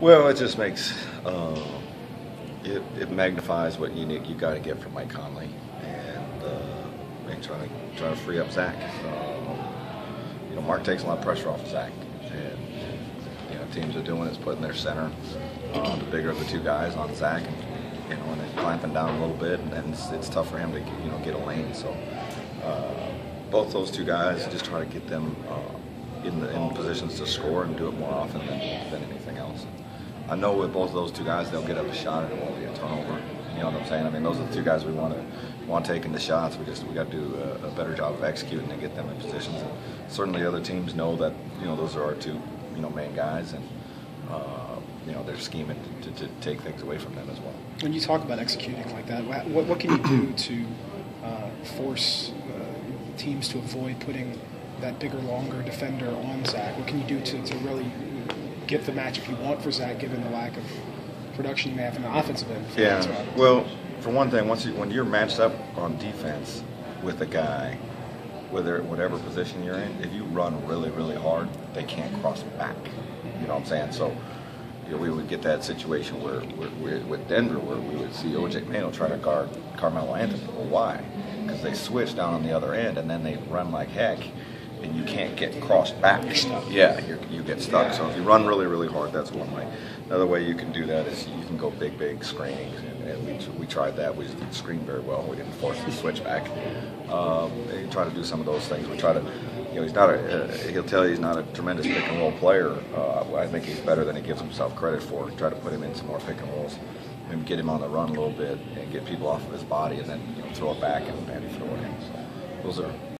Well, it just makes uh, it, it magnifies what you need, you got to get from Mike Conley, and uh, and try to try to free up Zach. Um, you know, Marc takes a lot of pressure off of Zach, and you know teams are doing is putting their center, uh, the bigger of the two guys, on Zach, and you know, and clamping down a little bit, and then it's, it's tough for him to you know get a lane. So uh, both those two guys, just try to get them. Uh, in, the, in positions to score and do it more often than, than anything else. I know with both of those two guys, they'll get up a shot and it won't be a turnover. You know what I'm saying? I mean, those are the two guys we want to want taking the shots. We just we got to do a, a, better job of executing and get them in positions. And certainly, other teams know that you know those are our two you know main guys, and uh, you know they're scheming to, to, to, take things away from them as well. When you talk about executing like that, what, what can you do to uh, force uh, teams to avoid putting that bigger, longer defender on Zach? What can you do to, to really get the matchup you want for Zach, given the lack of production you may have in the offensive end? Yeah. Well, for one thing, once you, when you're matched up on defense with a guy, whether whatever position you're in, if you run really, really hard, they can't cross back. You know what I'm saying? So. We would get that situation where, where, where, with Denver where we would see OJ Mayo try to guard Carmelo Anthony. Well, why? Because they switch down on the other end and then they run like heck and you can't get crossed back. Yeah, you get stuck. So if you run really, really hard, that's one way. Another way you can do that is you can go big, big screenings, and, and we, we tried that. We didn't screen very well. We didn't force the switch back. Um, and try to do some of those things. We try to, you know, he's not a. Uh, he'll tell you he's not a tremendous pick and roll player. Uh, I think he's better than he gives himself credit for. Try to put him in some more pick and rolls, and get him on the run a little bit, and get people off of his body, and then you know throw it back and, and throw it in. So those are